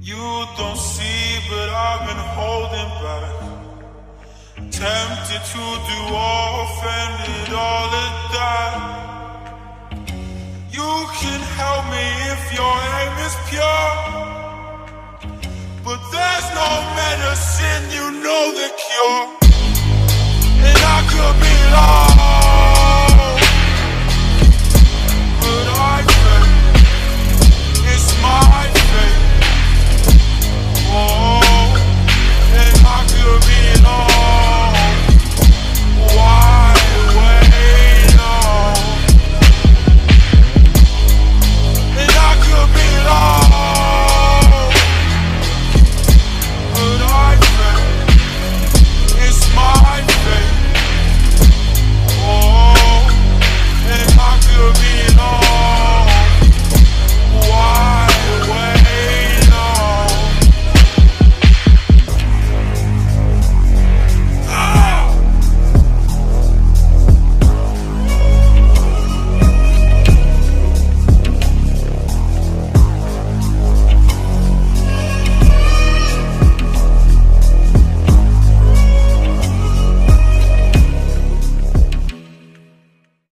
You don't see, but I've been holding back. Tempted to do all, it all of that. You can help me if your aim is pure. But there's no medicine, you know the cure. And I could be lost.